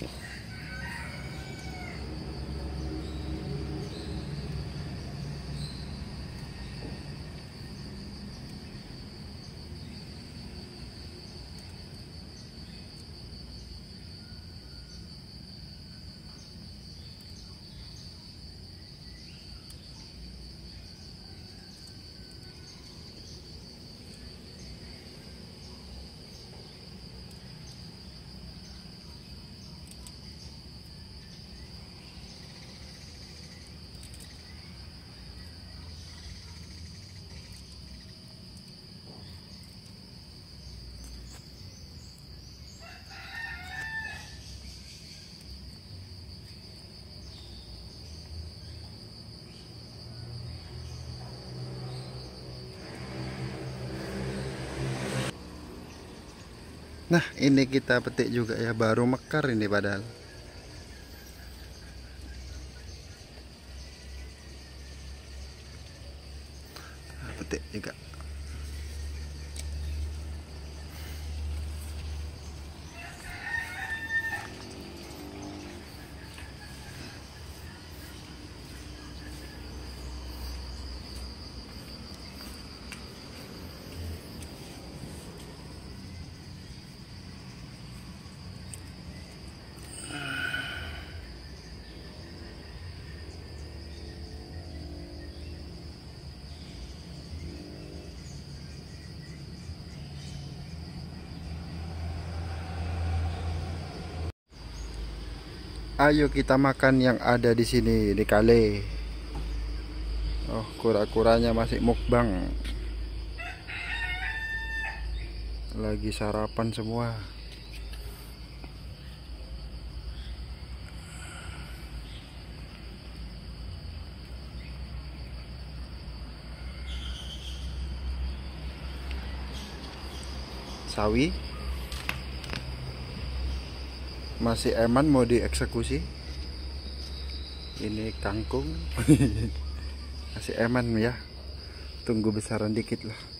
Yeah. Nah ini kita petik juga ya baru mekar ini padahal. Nah, petik juga Ayo kita makan yang ada di sini di kale. Oh, kura-kuranya masih mukbang. Lagi sarapan semua. Sawi masih eman mau dieksekusi? Ini kangkung. Masih eman ya. Tunggu besaran dikit lah